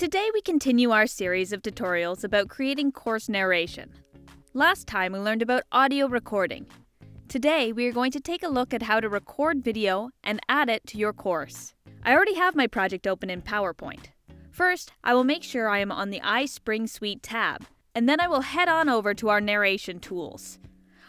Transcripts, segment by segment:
Today we continue our series of tutorials about creating course narration. Last time we learned about audio recording. Today we are going to take a look at how to record video and add it to your course. I already have my project open in PowerPoint. First, I will make sure I am on the iSpring Suite tab, and then I will head on over to our narration tools.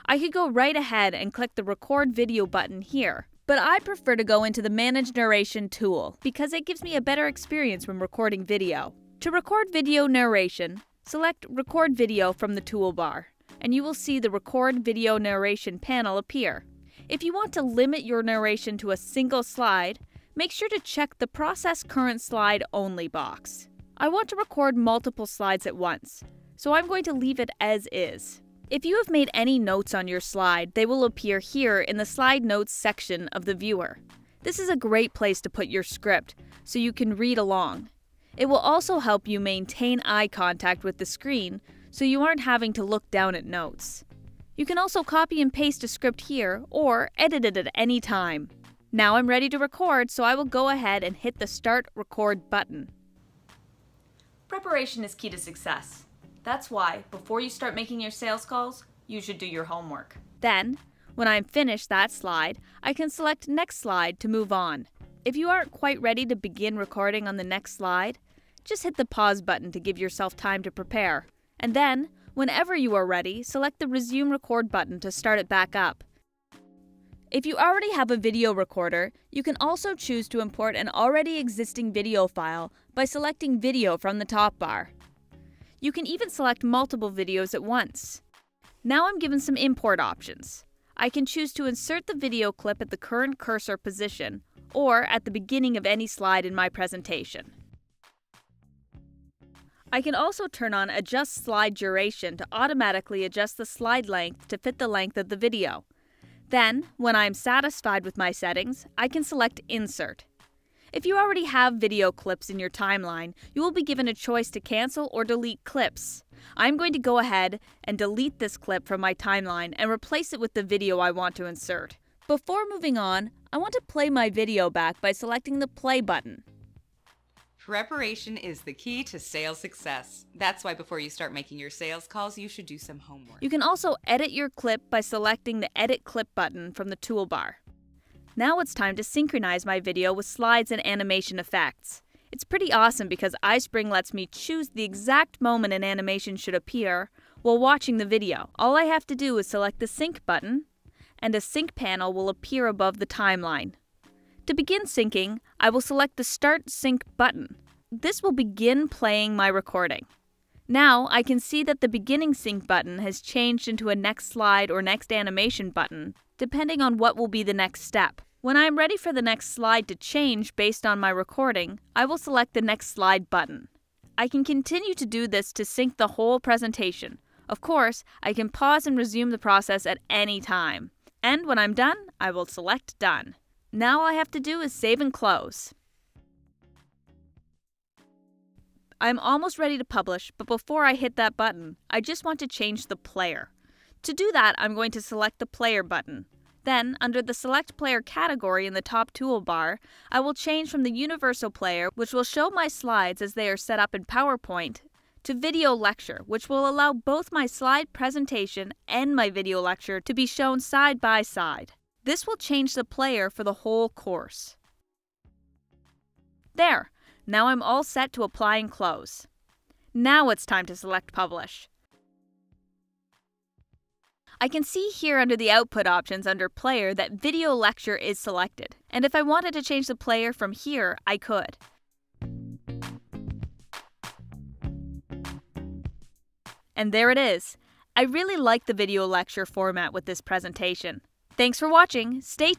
I could go right ahead and click the record video button here, but I prefer to go into the Manage Narration tool because it gives me a better experience when recording video. To record video narration, select Record Video from the toolbar, and you will see the Record Video Narration panel appear. If you want to limit your narration to a single slide, make sure to check the Process Current Slide Only box. I want to record multiple slides at once, so I'm going to leave it as is. If you have made any notes on your slide, they will appear here in the Slide Notes section of the viewer. This is a great place to put your script, so you can read along. It will also help you maintain eye contact with the screen, so you aren't having to look down at notes. You can also copy and paste a script here, or edit it at any time. Now I'm ready to record, so I will go ahead and hit the Start Record button. Preparation is key to success. That's why, before you start making your sales calls, you should do your homework. Then, when I'm finished that slide, I can select Next Slide to move on. If you aren't quite ready to begin recording on the next slide, just hit the pause button to give yourself time to prepare. And then, whenever you are ready, select the Resume Record button to start it back up. If you already have a video recorder, you can also choose to import an already existing video file by selecting Video from the top bar. You can even select multiple videos at once. Now I'm given some import options. I can choose to insert the video clip at the current cursor position or at the beginning of any slide in my presentation. I can also turn on Adjust Slide Duration to automatically adjust the slide length to fit the length of the video. Then, when I am satisfied with my settings, I can select Insert. If you already have video clips in your timeline, you will be given a choice to cancel or delete clips. I'm going to go ahead and delete this clip from my timeline and replace it with the video I want to insert. Before moving on, I want to play my video back by selecting the play button. Preparation is the key to sales success. That's why before you start making your sales calls, you should do some homework. You can also edit your clip by selecting the Edit Clip button from the toolbar. Now it's time to synchronize my video with slides and animation effects. It's pretty awesome because iSpring lets me choose the exact moment an animation should appear while watching the video. All I have to do is select the sync button, and a sync panel will appear above the timeline. To begin syncing, I will select the Start Sync button. This will begin playing my recording. Now I can see that the beginning sync button has changed into a next slide or next animation button, depending on what will be the next step. When I am ready for the next slide to change based on my recording, I will select the next slide button. I can continue to do this to sync the whole presentation. Of course, I can pause and resume the process at any time. And when I'm done, I will select Done. Now all I have to do is save and close. I'm almost ready to publish, but before I hit that button, I just want to change the player. To do that, I'm going to select the Player button. Then, under the Select Player category in the top toolbar, I will change from the Universal Player, which will show my slides as they are set up in PowerPoint, to Video Lecture, which will allow both my slide presentation and my video lecture to be shown side by side. This will change the player for the whole course. There! Now I'm all set to apply and close. Now it's time to select Publish. I can see here under the output options under player that video lecture is selected. And if I wanted to change the player from here, I could. And there it is. I really like the video lecture format with this presentation. Thanks for watching. Stay